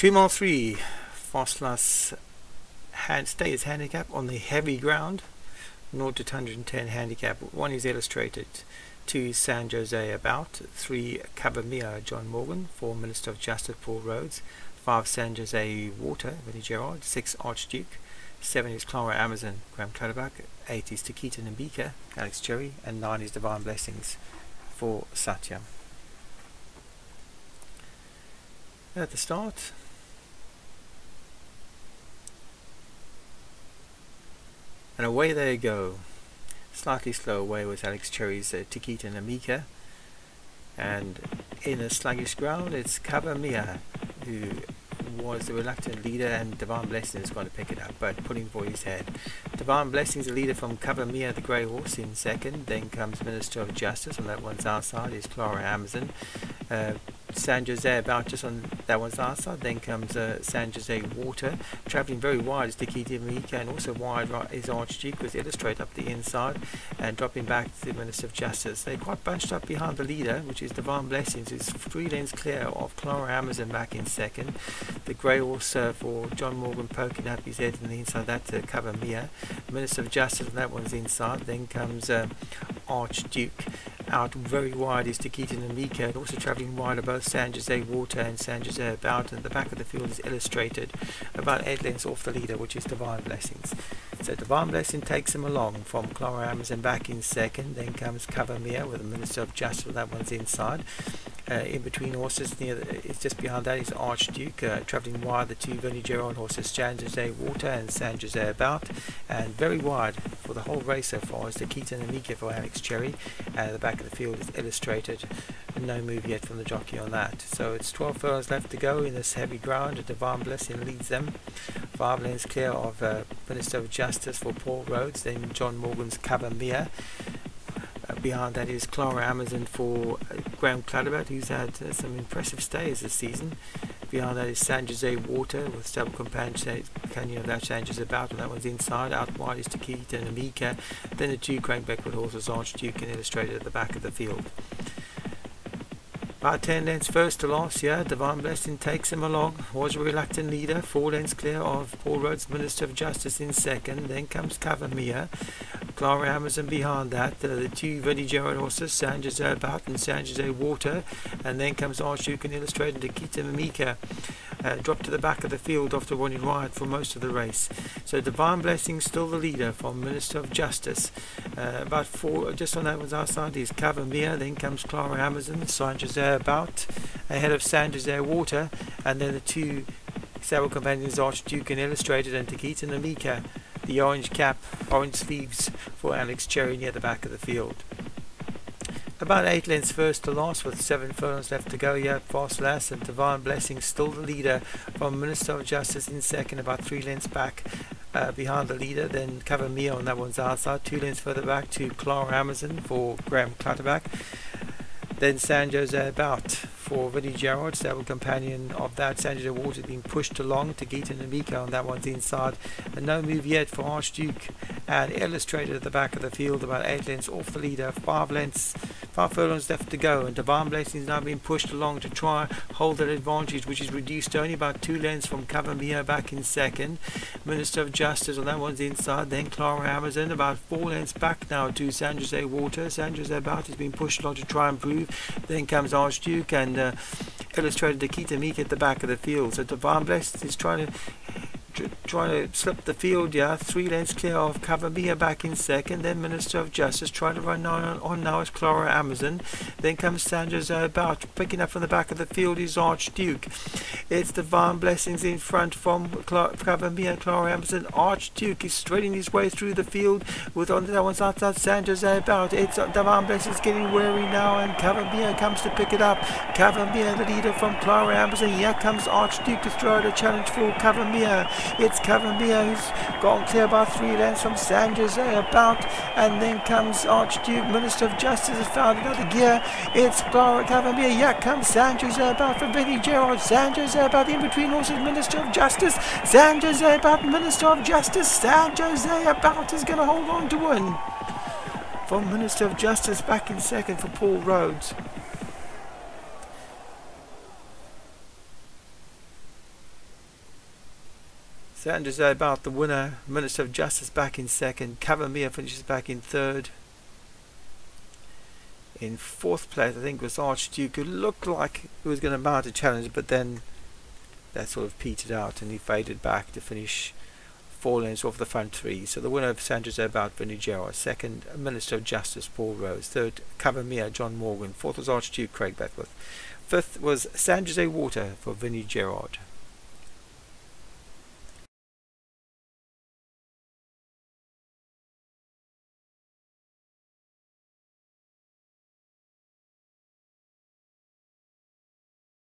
Two mile three, Ffos Las hand stays handicap on the heavy ground. 0 to 110 handicap. One is illustrated. Two San Jose about. Three Cabamia John Morgan. Four Minister of Justice Paul Rhodes. Five San Jose Water Vinnie Gerard. Six Archduke. Seven is Clara Amazon Graham Clutterbuck. Eight is Takita Nambika Alex Cherry. And nine is Divine Blessings for Satya. At the start, And away they go. Slightly slow away was Alex Cherry's uh, Tikita Namika. And in a sluggish ground, it's Kavamia who was the reluctant leader and Divine Blessing is going to pick it up, but putting for his head. Divine Blessing is leader from Kavamia, the Grey Horse, in second. Then comes Minister of Justice, on that one's outside is Clara Amazon. Uh, San Jose about just on that one's outside. Then comes uh, San Jose Water. Travelling very wide is Dikiti Mika and also wide right is Archduke with Illustrate up the inside and dropping back to the Minister of Justice. They're quite bunched up behind the leader, which is Divine Blessings, who's three lanes clear of Clara Amazon back in second. The Grey Horse for John Morgan poking up his head in the inside, that to cover Mia. Minister of Justice, and that one's inside. Then comes uh, Archduke out very wide is Namika and also travelling wide are both San Jose Water and San Jose About and the back of the field is illustrated about 8 lengths off the leader which is Divine Blessings. So Divine Blessing takes him along from Clara Amazon back in second then comes Kavamir with the Minister of Justice that one's inside. Uh, in between horses near the, it's just behind that is Archduke uh, travelling wide the two Vinnie Gerard horses San Jose Water and San Jose About and very wide for the whole race so far is Takita Namika for Alex Cherry and the back of the field is illustrated. No move yet from the jockey on that. So it's 12 furlongs left to go in this heavy ground. Divine Blessing leads them. Five lanes clear of uh, Minister of Justice for Paul Rhodes. Then John Morgan's Cavamia. Uh, behind that is Clara Amazon for uh, Graham Clutterbuck, who's had uh, some impressive stays this season. Behind that is San Jose Water with double companion Canyon of that changes about, and that one's inside. Out wide is Takita and Amika. Then the two Craig Beckwood horses, Archduke and Illustrated at the back of the field. About 10 lengths first to last year, Divine Blessing takes him along, was a reluctant leader, 4 lengths clear of Paul Rhodes, Minister of Justice in second, then comes Cavamia, Clara Amazon behind that, uh, the two Gerard horses, San Jose About and San Jose Water, and then comes Archduke and Illustrated Nikita Mimika. Uh, dropped to the back of the field after running wide for most of the race. So Divine Blessing still the leader from Minister of Justice. Uh, about four, just on that one's outside is Cavamia, then comes Clara Amazon, San Jose About, ahead of San Jose Water, and then the two several companions Archduke and Illustrated and Takita Namika the orange cap, orange sleeves for Alex Cherry near the back of the field. About eight lengths first to last with seven furlongs left to go yet. Ffos Las and Divine Blessing still the leader from Minister of Justice in second about three lengths back uh, behind the leader. Then Cover Me on that one's outside. Two lengths further back to Clara Amazon for Graham Clutterbuck. Then San Jose about for Vinnie Gerard, stable companion of that. San Jose Water being pushed along to Gita Namika on that one's inside. And no move yet for Archduke and illustrated at the back of the field about eight lengths off the leader, five lengths Five furlongs left to go, and Divine Blessing is now being pushed along to try hold that advantage, which is reduced only by two lengths from Cavamia back in second. Minister of Justice on that one's inside, then Clara Amazon about four lengths back now to San Jose Water. San Jose about is being pushed along to try and prove. Then comes Archduke and uh, illustrated Akita Meek at the back of the field. So Divine Blessing is trying to trying to slip the field, yeah, three lengths clear of Cavamia back in second, then Minister of Justice trying to run on, on now is Clara Amazon, then comes Sanders uh, about, picking up from the back of the field is Archduke. It's Divine Blessings in front from Cavamia, Clara Amazon, Archduke is straighting his way through the field with on that one's outside Sanders uh, about, it's uh, Divine Blessings getting weary now and Cavamia comes to pick it up, Cavamia the leader from Clara Amazon, here comes Archduke to throw a challenge for Cavamia. It's Cavamia who's gone clear by three lengths from San Jose about, and then comes Archduke, Minister of Justice, has found another gear. It's Clara Cavamia. Here comes San Jose about for Vinnie Gerard. San Jose about in between horses, Minister of Justice. San Jose about, Minister of Justice. San Jose about is going to hold on to win. From Minister of Justice back in second for Paul Rhodes. San Jose about the winner. Minister of Justice back in second. Cavamia finishes back in third. In fourth place, I think was Archduke, who looked like he was going to mount a challenge, but then that sort of petered out and he faded back to finish four lengths off the front three. So the winner of San Jose about Vinnie Gerard. Second, Minister of Justice Paul Rhodes. Third, Cavamia John Morgan. Fourth was Archduke Craig Beckwith. Fifth was San Jose Water for Vinnie Gerard.